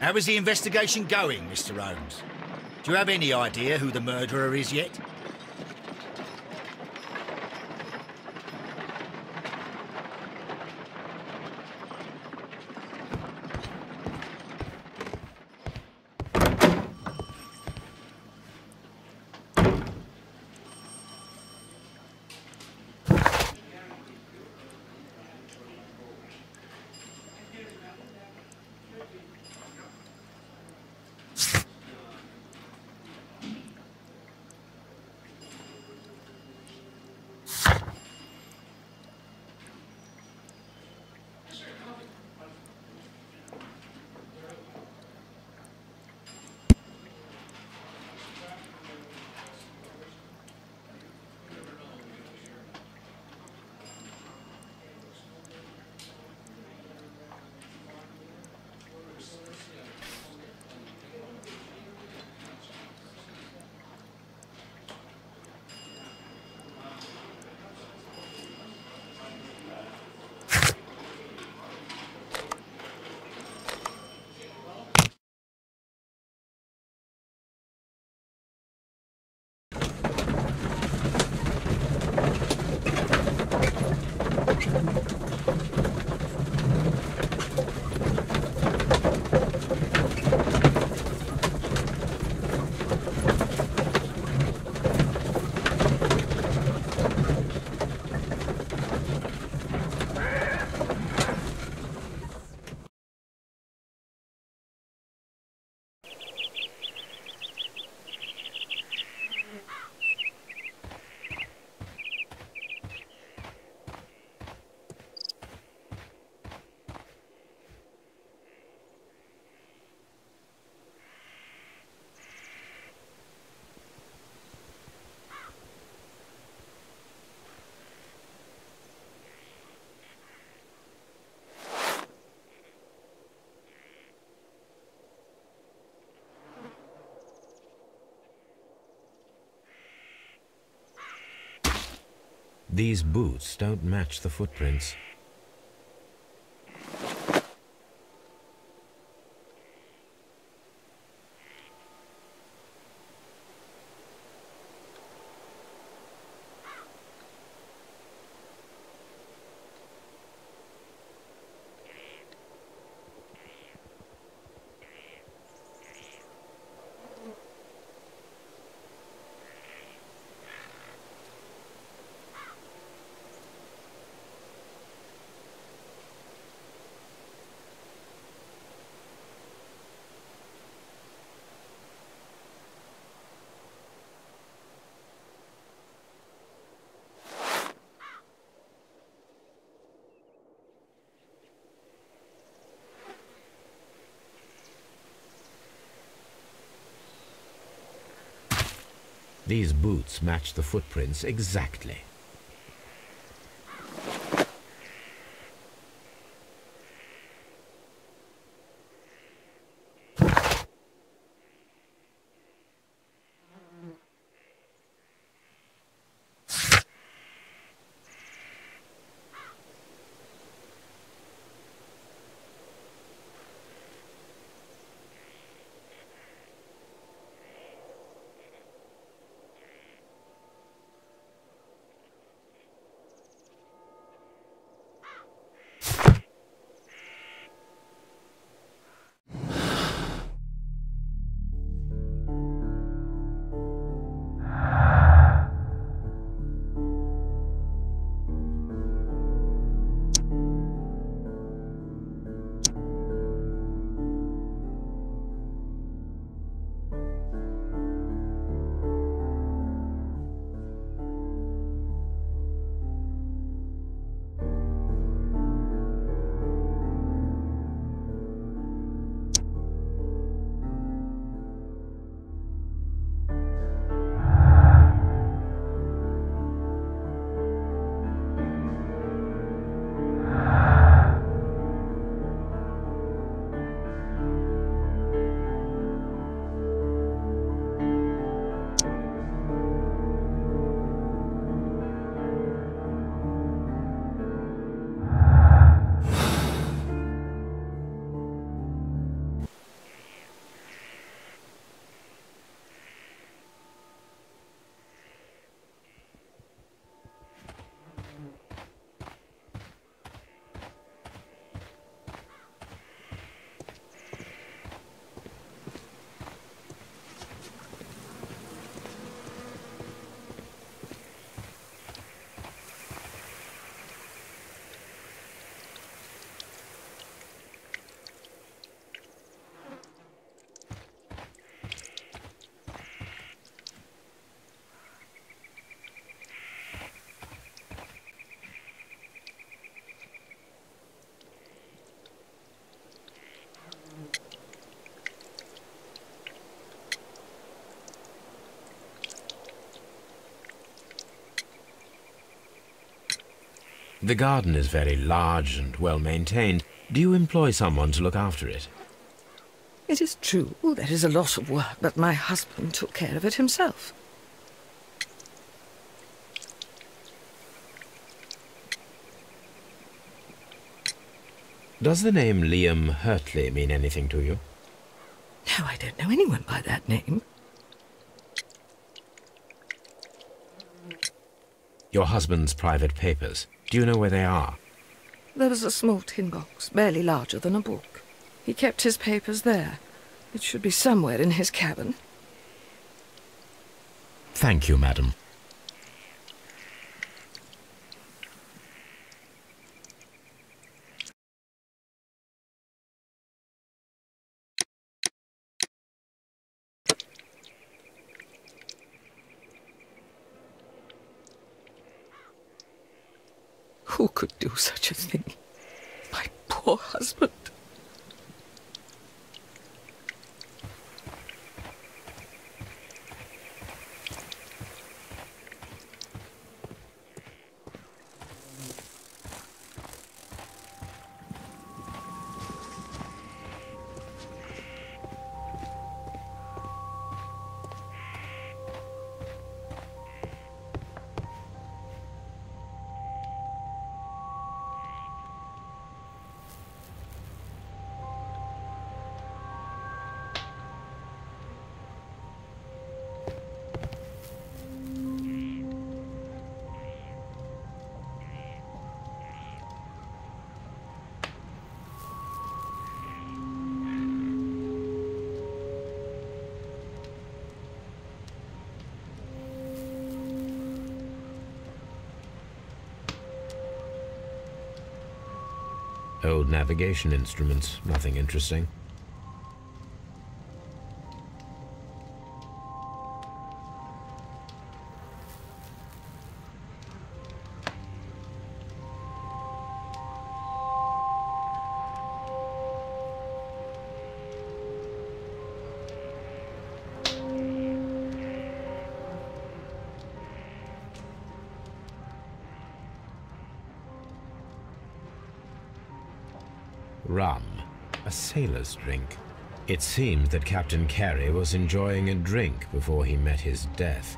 How is the investigation going, Mr. Holmes? Do you have any idea who the murderer is yet? These boots don't match the footprints. These boots match the footprints exactly. The garden is very large and well maintained. Do you employ someone to look after it? It is true, there is a lot of work, but my husband took care of it himself. Does the name Liam Hurtley mean anything to you? No, I don't know anyone by that name. Your husband's private papers. Do you know where they are? There was a small tin box, barely larger than a book. He kept his papers there. It should be somewhere in his cabin. Thank you, madam. Who could do such a thing? My poor husband. Old navigation instruments, nothing interesting. Rum. A sailor's drink. It seems that Captain Carey was enjoying a drink before he met his death.